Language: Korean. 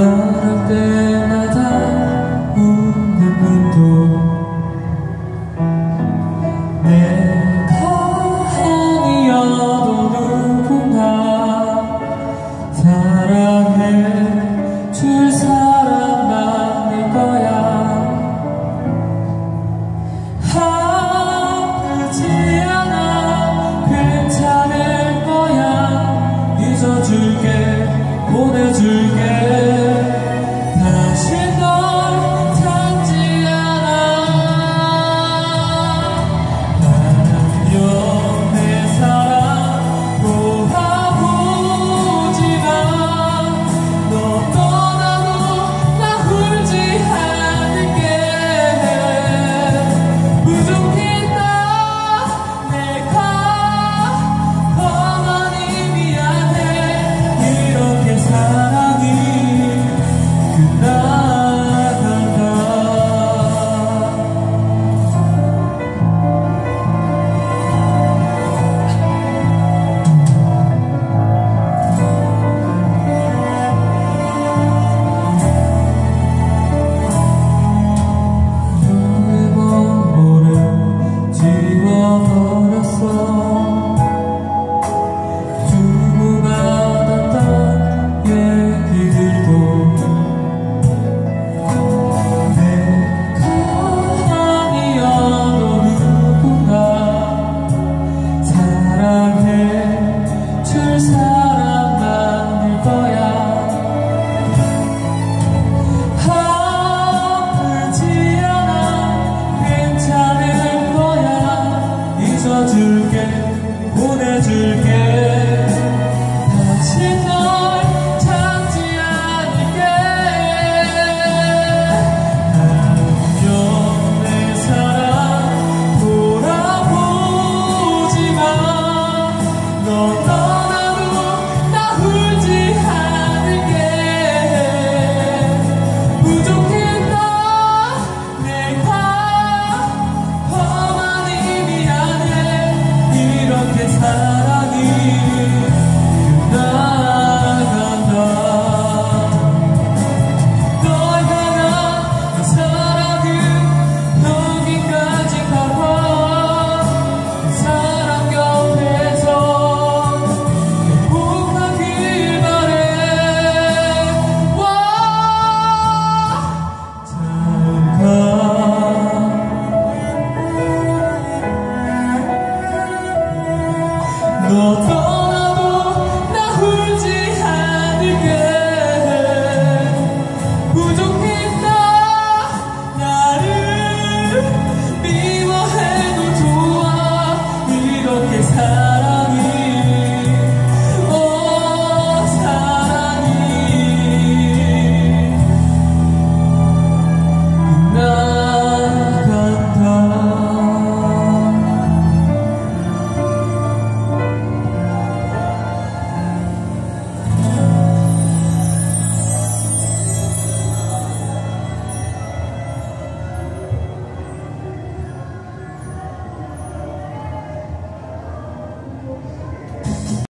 말할 때 love.